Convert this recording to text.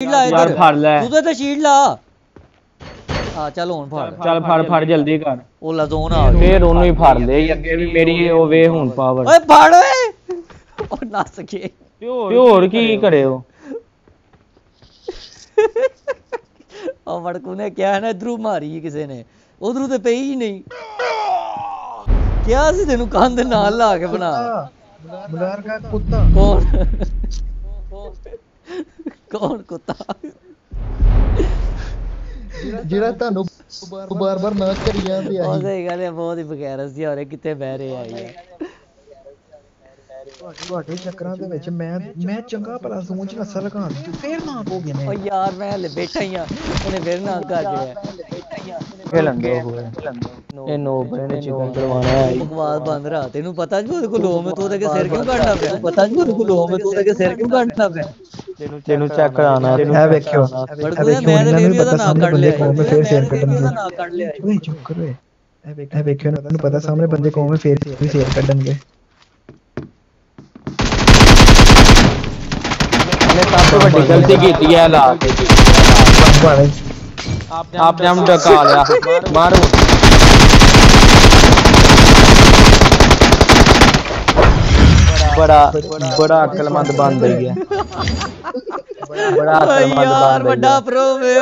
Shield ਲਾ ਯਾਰ ਇੱਧਰ। ਫੜ ਲੈ। ਤੂੰ ਤੇ ਸ਼ੀਲਡ ਲਾ। ਆ ਚੱਲ ਹੁਣ ਫੜ। ਚੱਲ ਫੜ ਫੜ ਜਲਦੀ ਕਰ। ਉਹ ਲਜ਼ੋਨ ਆ ਗਿਆ ਫੇਰ ਉਹਨੂੰ ਹੀ ਫੜ ਲੈ ਅੱਗੇ ਵੀ ਮੇਰੀ ਉਹ ਵੇ ਹੁਣ ਪਾਵਰ ਓਏ ਫੜ ਓਏ। ਉਹ ਨੱਸ ਕੇ ਤੇ ਹੋਰ ਕੀ ਕਰੇ ਉਹ? ਉਹ? ਵੜਕੂ ਨੇ ਕਿਹਾ ਨਾ ਇਧਰੋਂ ਮਾਰੀ ਕਿਸੇ ਨੇ। ਉਧਰੋਂ ਤੇ ਪਈ ਹੀ ਨਹੀਂ। ਕਿਹਾ ਸੀ ਤੈਨੂੰ ਕੰਧ ਨਾਲ ਲਾ ਕੇ ਬਣਾ। ਬੁਲਾਰ ਦਾ ਕੁੱਤਾ। ਕੌਣ ਕੌਣ ਕੁੱਤਾ? ਜਿਹੜਾ ਤੁਹਾਨੂੰ ਬਾਰ-ਬਾਰ ਨਾ ਕਰੀ ਜਾਂਦੇ ਉਹ ਆਹੀ ਸਹੀ ਗੱਲ ਹੈ ਬਹੁਤ ਹੀ ਬਗੈਰਸ ਸੀ ਔਰੇ ਕਿੱਥੇ ਬਹਿ ਰਹੇ ਆ ਇਹ। ਤੁਹਾਡੇ ਚੱਕਰਾਂ ਦੇ ਵਿੱਚ ਮੈਂ ਮੈਂ ਚੰਗਾ ਭਲਾ ਸੋਚ ਲਗਾ ਦਿੱਤੀ ਫੇਰ ਨਾ ਕਹੋਗੇ ਓ ਨੇ ਯਾਰ ਮੈਂ ਹਲੇ ਬੈਠਾ ਹੀ ਆ ਉਹਨੇ ਫਿਰ ਨਾ ਕਰ ਦਿਆ ਖੇਲਣ ਦੋ ਇਹ ਨੋ ਬਰੇ ਨੇ ਚਿਕਨ ਕਰਵਾਣਾ ਹੈ। ਬਕਵਾਸ ਬੰਦ ਰਾ ਤੈਨੂੰ ਪਤਾ ਜੀ ਉਹਦੇ ਕੋਲ ਲੋਮ ਹੈ ਤੂੰ ਉਹਦੇ ਕੇ ਸਿਰ ਕਿਉਂ ਕੱਢਣਾ ਪਿਆ? ਪਤਾ ਜੀ ਉਹਦੇ ਕੋਲ ਲੋਮ ਹੈ ਤੂੰ ਉਹਦੇ ਕੇ ਸਿਰ ਕਿਉਂ ਕੱਢਣਾ ਪਿਆ? ਤੈਨੂੰ ਚੈੱਕ ਕਰਾਣਾ ਇਹ ਵੇਖਿਓ ਬੜਕੂ ਨੇ ਮੈਂ ਤੇ ਵੀ ਉਹਦਾ ਨਾਮ ਕੱਢ ਲਿਆ ਕੌਮ ਫੇਰ ਸ਼ੇਅਰ ਕੱਢਣਗੇ। ਉਹਦਾ ਨਾਮ ਕੱਢ ਲਿਆ ਓਏ ਚੁੱਪ ਕਰੋ ਓਏ। ਇਹ ਵੇਖ ਇਹ ਵੇਖਿਓ ਨਾ ਤੁਹਾਨੂੰ ਪਤਾ ਸਾਹਮਣੇ ਬੰਦੇ ਕੌਮ ਫੇਰ ਵੀ ਸ਼ੇਅਰ ਕੱਢਣਗੇ। ਇਹਨੇ ਸਭ ਤੋਂ ਵੱਡੀ ਗਲਤੀ ਕੀਤੀ ਹੈ ਲਾ ਕੇ ਆਪਣੇ ਆਪ ਨੂੰ ਡਕਾ ਲਿਆ। ਮਾਰੂ। ਬੜਾ ਬੜਾ ਅਕਲਮੰਦ ਬੰਦ ਹੈ ਬੜਾ ਅਕਲਮੰਦ ਯਾਰ ਬੰਦ ਵੱਡਾ ਪ੍ਰੋ ਵੇ।